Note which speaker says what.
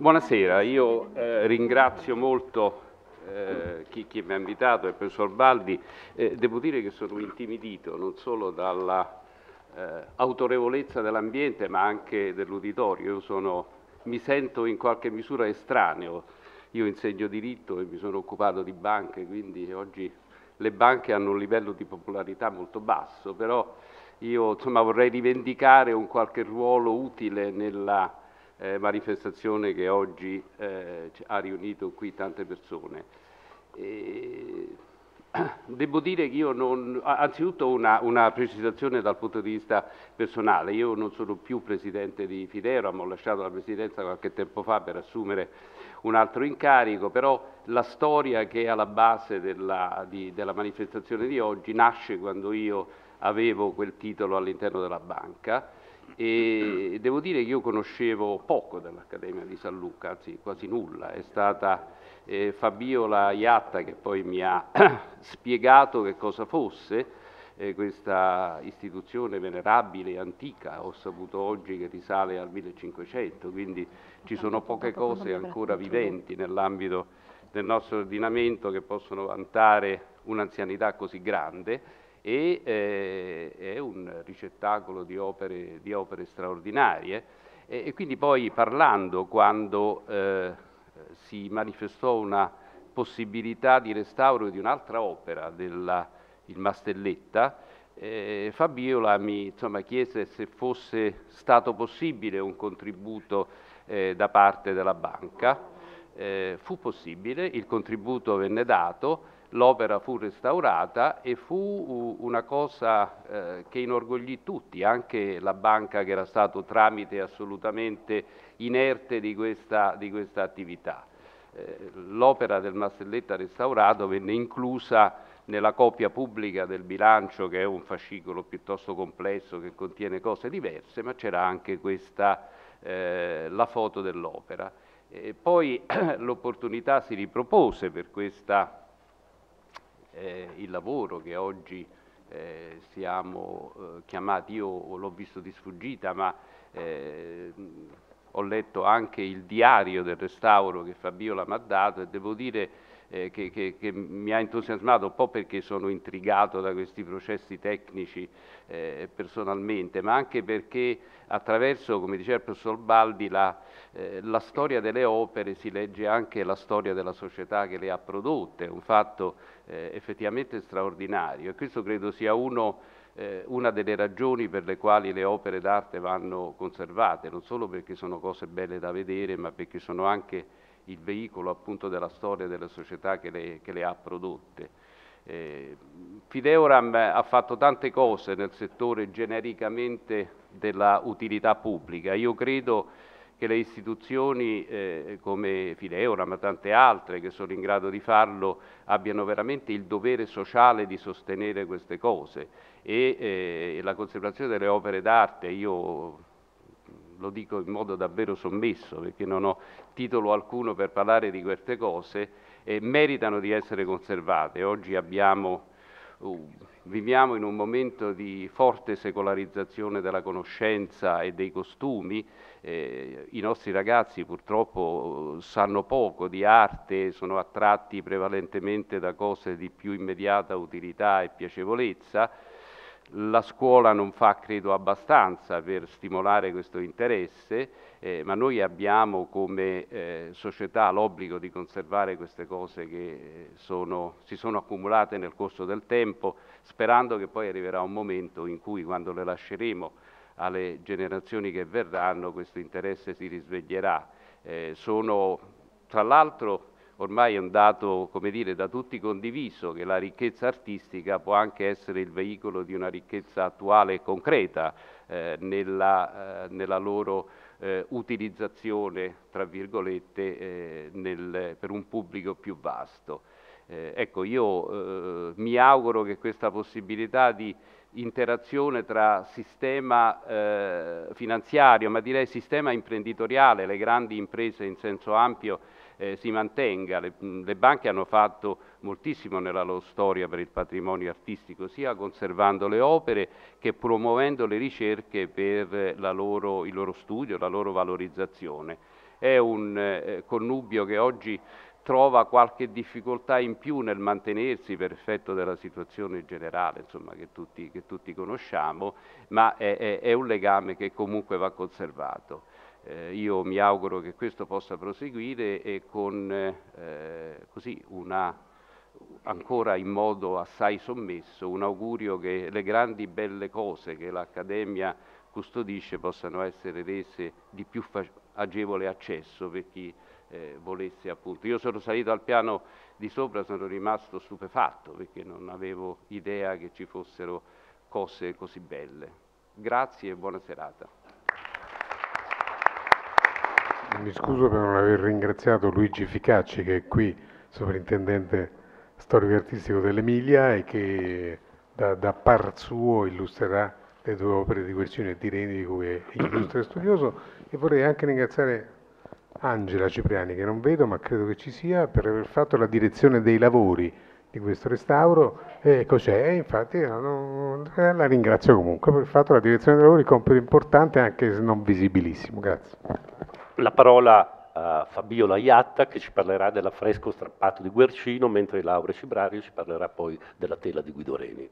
Speaker 1: Buonasera, io eh, ringrazio molto eh, chi, chi, mi ha invitato, il professor Baldi. Eh, devo dire che sono intimidito non solo dalla eh, dell'ambiente ma anche dell'uditorio. Io mi sento in qualche misura estraneo. Io insegno diritto e mi sono occupato di banche, quindi oggi le banche hanno un livello di popolarità molto basso, però io insomma, vorrei rivendicare un qualche ruolo utile nella eh, manifestazione che oggi eh, ha riunito qui tante persone. E... Devo dire che io non, anzitutto una, una, precisazione dal punto di vista personale, io non sono più presidente di Fidera, ho lasciato la presidenza qualche tempo fa per assumere un altro incarico, però la storia che è alla base della, di, della manifestazione di oggi nasce quando io avevo quel titolo all'interno della banca e devo dire che io conoscevo poco dell'Accademia di San Luca, anzi quasi nulla, è stata eh, Fabiola Iatta che poi mi ha spiegato che cosa fosse eh, questa istituzione venerabile e antica, ho saputo oggi che risale al 1500, quindi ci sono poche cose ancora viventi nell'ambito del nostro ordinamento che possono vantare un'anzianità così grande e eh, è un ricettacolo di opere, di opere straordinarie e, e, quindi poi parlando quando eh, si manifestò una possibilità di restauro di un'altra opera, della, il Mastelletta, eh, Fabiola mi insomma, chiese se fosse stato possibile un contributo eh, da parte della banca. Eh, fu possibile, il contributo venne dato, l'opera fu restaurata e fu una cosa eh, che inorgoglì tutti, anche la banca che era stato tramite assolutamente inerte di questa, di questa attività. Eh, l'opera del Mastelletta restaurato venne inclusa nella copia pubblica del bilancio, che è un fascicolo piuttosto complesso che contiene cose diverse, ma c'era anche questa, eh, la foto dell'opera. poi l'opportunità si ripropose per questa eh, il lavoro che oggi eh, siamo eh, chiamati, io l'ho visto di sfuggita, ma eh, ho letto anche il diario del restauro che Fabiola mi ha dato e devo dire eh, che, che, che, mi ha entusiasmato un po' perché sono intrigato da questi processi tecnici eh, personalmente, ma anche perché attraverso, come diceva il professor Baldi, la, eh, la, storia delle opere si legge anche la storia della società che le ha prodotte, un fatto eh, effettivamente straordinario. E questo credo sia uno eh, una delle ragioni per le quali le opere d'arte vanno conservate, non solo perché sono cose belle da vedere, ma perché sono anche il veicolo appunto della storia delle società che le, che le ha prodotte. Eh, Fideuram ha fatto tante cose nel settore genericamente della utilità pubblica. Io credo che le istituzioni eh, come Fideora, ma tante altre che sono in grado di farlo, abbiano veramente il dovere sociale di sostenere queste cose e eh, la conservazione delle opere d'arte, io lo dico in modo davvero sommesso perché non ho titolo alcuno per parlare di queste cose, eh, meritano di essere conservate. Oggi abbiamo, uh, viviamo in un momento di forte secolarizzazione della conoscenza e dei costumi, eh, i nostri ragazzi purtroppo sanno poco di arte, sono attratti prevalentemente da cose di più immediata utilità e piacevolezza, la scuola non fa, credo, abbastanza per stimolare questo interesse, eh, ma noi abbiamo come eh, società l'obbligo di conservare queste cose che eh, sono, si sono accumulate nel corso del tempo, sperando che poi arriverà un momento in cui, quando le lasceremo alle generazioni che verranno, questo interesse si risveglierà. Eh, sono, tra l'altro, ormai è un dato, come dire, da tutti condiviso che la ricchezza artistica può anche essere il veicolo di una ricchezza attuale e concreta eh, nella, eh, nella, loro eh, utilizzazione, tra virgolette, eh, nel, per un pubblico più vasto. Eh, ecco, io eh, mi auguro che questa possibilità di interazione tra sistema finanziario, ma direi sistema imprenditoriale, le grandi imprese in senso ampio, eh, si mantenga. Le, le, banche hanno fatto moltissimo nella loro storia per il patrimonio artistico, sia conservando le opere che promuovendo le ricerche per loro, il loro studio, la loro valorizzazione. è un eh, connubio che oggi trova qualche difficoltà in più nel mantenersi per effetto della situazione generale insomma, che, tutti, che, tutti, conosciamo, ma è, è, è, un legame che comunque va conservato. Eh, io mi auguro che questo possa proseguire e con eh, così una ancora in modo assai sommesso un augurio che le grandi belle cose che l'Accademia custodisce possano essere rese di più agevole accesso per chi eh, volesse appunto. Io sono salito al piano di sopra, sono rimasto stupefatto perché non avevo idea che ci fossero cose così belle. Grazie e buona serata.
Speaker 2: Mi scuso per non aver ringraziato Luigi Ficacci che è qui, sovrintendente storico artistico dell'Emilia e che da, da, par suo illustrerà le due opere di Guercino e di Reni di cui è illustre studioso e vorrei anche ringraziare Angela Cipriani che non vedo ma credo che ci sia per aver fatto la direzione dei lavori di questo restauro. E cos'è infatti no, la ringrazio comunque per aver fatto la direzione dei lavori compito importante anche se non visibilissimo. Grazie.
Speaker 3: La parola uh, Fabiola Iatta che ci parlerà dell'affresco strappato di Guercino, mentre Laura Cibrario ci parlerà poi della tela di Guido Reni.